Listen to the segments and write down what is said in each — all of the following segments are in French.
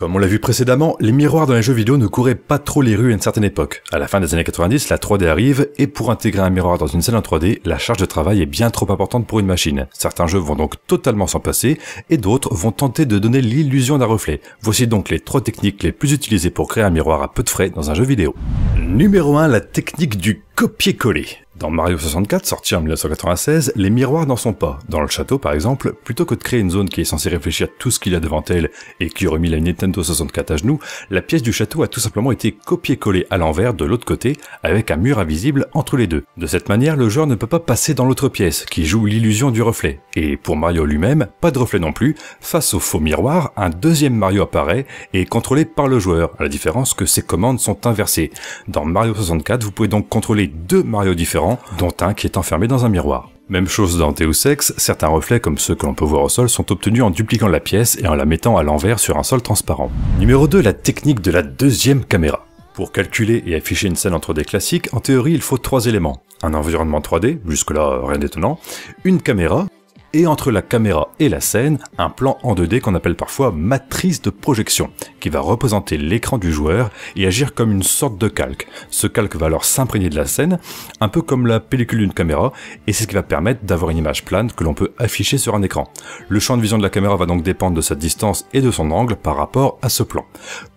Comme on l'a vu précédemment, les miroirs dans les jeux vidéo ne couraient pas trop les rues à une certaine époque. À la fin des années 90, la 3D arrive, et pour intégrer un miroir dans une scène en 3D, la charge de travail est bien trop importante pour une machine. Certains jeux vont donc totalement s'en passer, et d'autres vont tenter de donner l'illusion d'un reflet. Voici donc les trois techniques les plus utilisées pour créer un miroir à peu de frais dans un jeu vidéo. Numéro 1, la technique du copier-coller. Dans Mario 64, sorti en 1996, les miroirs n'en sont pas. Dans le château, par exemple, plutôt que de créer une zone qui est censée réfléchir tout ce qu'il a devant elle et qui aurait mis la Nintendo 64 à genoux, la pièce du château a tout simplement été copiée-collée à l'envers de l'autre côté, avec un mur invisible entre les deux. De cette manière, le joueur ne peut pas passer dans l'autre pièce, qui joue l'illusion du reflet. Et pour Mario lui-même, pas de reflet non plus, face au faux miroir, un deuxième Mario apparaît et est contrôlé par le joueur, à la différence que ses commandes sont inversées. Dans Mario 64, vous pouvez donc contrôler deux Mario différents dont un qui est enfermé dans un miroir. Même chose dans Deus Ex, certains reflets comme ceux que l'on peut voir au sol sont obtenus en dupliquant la pièce et en la mettant à l'envers sur un sol transparent. Numéro 2, la technique de la deuxième caméra. Pour calculer et afficher une scène en 3D classique, en théorie il faut trois éléments. Un environnement 3D, jusque-là rien d'étonnant, une caméra, et entre la caméra et la scène, un plan en 2D qu'on appelle parfois matrice de projection, qui va représenter l'écran du joueur et agir comme une sorte de calque. Ce calque va alors s'imprégner de la scène, un peu comme la pellicule d'une caméra, et c'est ce qui va permettre d'avoir une image plane que l'on peut afficher sur un écran. Le champ de vision de la caméra va donc dépendre de sa distance et de son angle par rapport à ce plan.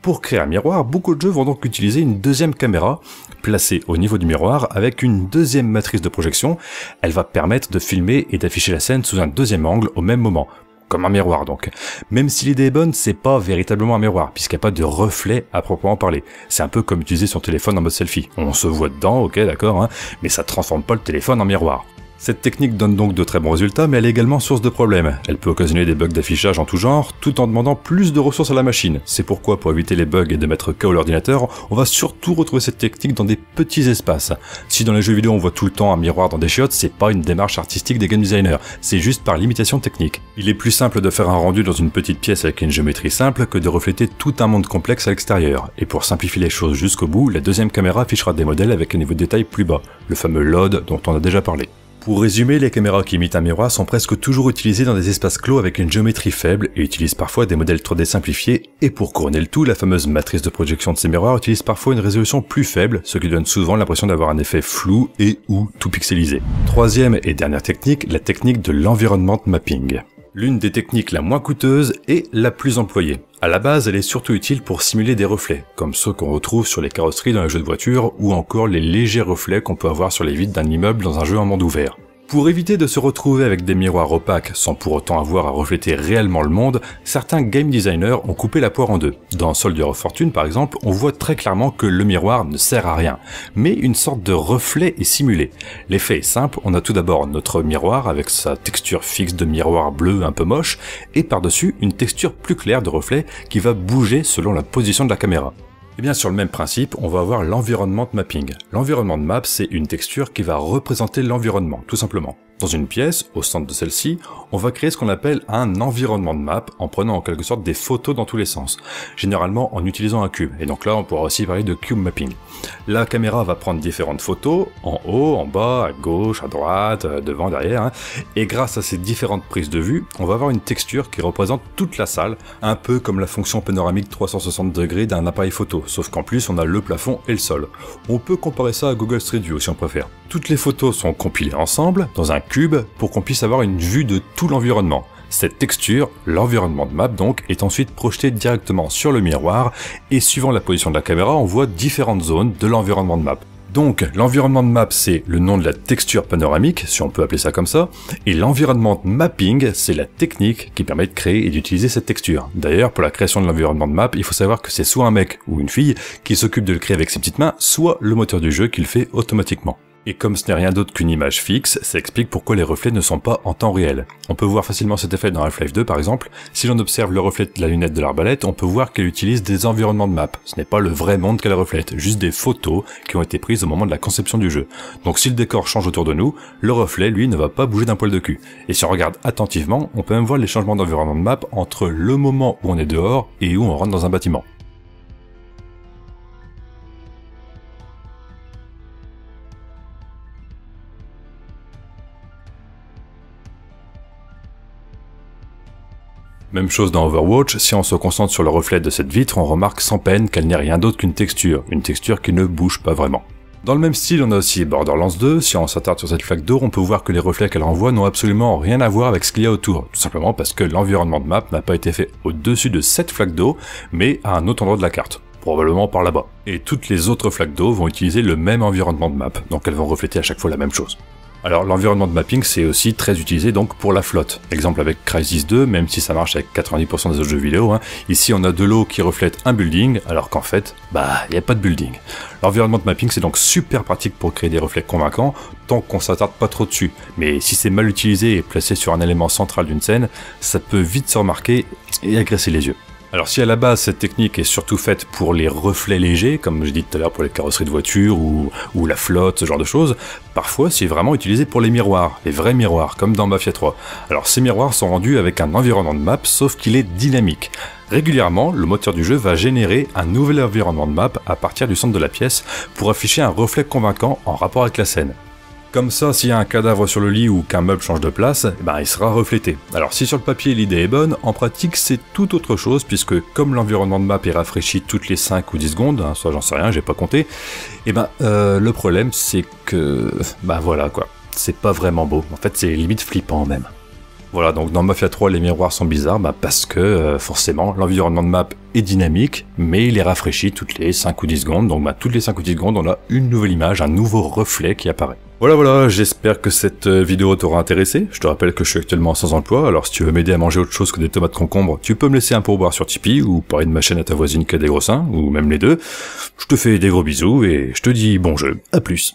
Pour créer un miroir, beaucoup de jeux vont donc utiliser une deuxième caméra placée au niveau du miroir avec une deuxième matrice de projection. Elle va permettre de filmer et d'afficher la scène sous un deuxième angle au même moment. Comme un miroir donc. Même si l'idée est bonne, c'est pas véritablement un miroir, puisqu'il n'y a pas de reflet à proprement parler. C'est un peu comme utiliser son téléphone en mode selfie. On se voit dedans, ok d'accord, hein, mais ça transforme pas le téléphone en miroir. Cette technique donne donc de très bons résultats, mais elle est également source de problèmes. Elle peut occasionner des bugs d'affichage en tout genre, tout en demandant plus de ressources à la machine. C'est pourquoi, pour éviter les bugs et de mettre KO l'ordinateur, on va surtout retrouver cette technique dans des petits espaces. Si dans les jeux vidéo on voit tout le temps un miroir dans des chiottes, c'est pas une démarche artistique des game designers, c'est juste par limitation technique. Il est plus simple de faire un rendu dans une petite pièce avec une géométrie simple que de refléter tout un monde complexe à l'extérieur. Et pour simplifier les choses jusqu'au bout, la deuxième caméra affichera des modèles avec un niveau de détail plus bas, le fameux LOD dont on a déjà parlé. Pour résumer, les caméras qui imitent un miroir sont presque toujours utilisées dans des espaces clos avec une géométrie faible et utilisent parfois des modèles 3D simplifiés, et pour couronner le tout, la fameuse matrice de projection de ces miroirs utilise parfois une résolution plus faible, ce qui donne souvent l'impression d'avoir un effet flou et ou tout pixelisé. Troisième et dernière technique, la technique de l'environnement mapping l'une des techniques la moins coûteuse et la plus employée. À la base, elle est surtout utile pour simuler des reflets, comme ceux qu'on retrouve sur les carrosseries dans les jeux de voiture, ou encore les légers reflets qu'on peut avoir sur les vitres d'un immeuble dans un jeu en monde ouvert. Pour éviter de se retrouver avec des miroirs opaques sans pour autant avoir à refléter réellement le monde, certains game designers ont coupé la poire en deux. Dans Soldier of Fortune par exemple, on voit très clairement que le miroir ne sert à rien, mais une sorte de reflet est simulé. L'effet est simple, on a tout d'abord notre miroir avec sa texture fixe de miroir bleu un peu moche, et par-dessus une texture plus claire de reflet qui va bouger selon la position de la caméra. Et eh bien sur le même principe, on va avoir l'environnement mapping. L'environnement map, c'est une texture qui va représenter l'environnement, tout simplement. Dans une pièce, au centre de celle-ci, on va créer ce qu'on appelle un environnement de map en prenant en quelque sorte des photos dans tous les sens, généralement en utilisant un cube. Et donc là, on pourra aussi parler de cube mapping. La caméra va prendre différentes photos, en haut, en bas, à gauche, à droite, euh, devant, derrière, hein. et grâce à ces différentes prises de vue, on va avoir une texture qui représente toute la salle, un peu comme la fonction panoramique 360 degrés d'un appareil photo, sauf qu'en plus on a le plafond et le sol. On peut comparer ça à Google Street View si on préfère. Toutes les photos sont compilées ensemble dans un cube pour qu'on puisse avoir une vue de tout l'environnement. Cette texture, l'environnement de map donc, est ensuite projetée directement sur le miroir et suivant la position de la caméra, on voit différentes zones de l'environnement de map. Donc l'environnement de map c'est le nom de la texture panoramique, si on peut appeler ça comme ça, et l'environnement mapping c'est la technique qui permet de créer et d'utiliser cette texture. D'ailleurs pour la création de l'environnement de map, il faut savoir que c'est soit un mec ou une fille qui s'occupe de le créer avec ses petites mains, soit le moteur du jeu qui le fait automatiquement. Et comme ce n'est rien d'autre qu'une image fixe, ça explique pourquoi les reflets ne sont pas en temps réel. On peut voir facilement cet effet dans Half-Life 2 par exemple. Si l'on observe le reflet de la lunette de l'arbalète, on peut voir qu'elle utilise des environnements de map. Ce n'est pas le vrai monde qu'elle reflète, juste des photos qui ont été prises au moment de la conception du jeu. Donc si le décor change autour de nous, le reflet lui ne va pas bouger d'un poil de cul. Et si on regarde attentivement, on peut même voir les changements d'environnement de map entre le moment où on est dehors et où on rentre dans un bâtiment. Même chose dans Overwatch, si on se concentre sur le reflet de cette vitre, on remarque sans peine qu'elle n'est rien d'autre qu'une texture, une texture qui ne bouge pas vraiment. Dans le même style, on a aussi Borderlands 2, si on s'attarde sur cette flaque d'eau, on peut voir que les reflets qu'elle renvoie n'ont absolument rien à voir avec ce qu'il y a autour, tout simplement parce que l'environnement de map n'a pas été fait au-dessus de cette flaque d'eau, mais à un autre endroit de la carte probablement par là-bas. Et toutes les autres flaques d'eau vont utiliser le même environnement de map, donc elles vont refléter à chaque fois la même chose. Alors l'environnement de mapping c'est aussi très utilisé donc pour la flotte. Exemple avec Crysis 2, même si ça marche avec 90% des autres jeux vidéo, hein. ici on a de l'eau qui reflète un building, alors qu'en fait, bah il n'y a pas de building. L'environnement de mapping c'est donc super pratique pour créer des reflets convaincants, tant qu'on s'attarde pas trop dessus. Mais si c'est mal utilisé et placé sur un élément central d'une scène, ça peut vite se remarquer et agresser les yeux. Alors si à la base cette technique est surtout faite pour les reflets légers, comme je dis tout à l'heure pour les carrosseries de voitures ou, ou, la flotte, ce genre de choses, parfois c'est vraiment utilisé pour les miroirs, les vrais miroirs, comme dans Mafia 3. Alors ces miroirs sont rendus avec un environnement de map, sauf qu'il est dynamique. Régulièrement, le moteur du jeu va générer un nouvel environnement de map à partir du centre de la pièce pour afficher un reflet convaincant en rapport avec la scène. Comme ça, s'il y a un cadavre sur le lit ou qu'un meuble change de place, eh ben, il sera reflété. Alors si sur le papier l'idée est bonne, en pratique c'est tout autre chose, puisque comme l'environnement de map est rafraîchi toutes les 5 ou 10 secondes, hein, soit j'en sais rien, j'ai pas compté, et eh ben euh, le problème c'est que... bah voilà quoi, c'est pas vraiment beau, en fait c'est limite flippant même. Voilà, donc dans Mafia 3, les miroirs sont bizarres bah parce que euh, forcément l'environnement de map est dynamique, mais il est rafraîchi toutes les 5 ou 10 secondes. Donc bah, toutes les 5 ou 10 secondes, on a une nouvelle image, un nouveau reflet qui apparaît. Voilà, voilà, j'espère que cette euh, vidéo t'aura intéressé. Je te rappelle que je suis actuellement sans emploi, alors si tu veux m'aider à manger autre chose que des tomates concombres, tu peux me laisser un pourboire sur Tipeee ou parler de ma chaîne à ta voisine qui a des gros seins, ou même les deux. Je te fais des gros bisous et je te dis bon jeu, à plus.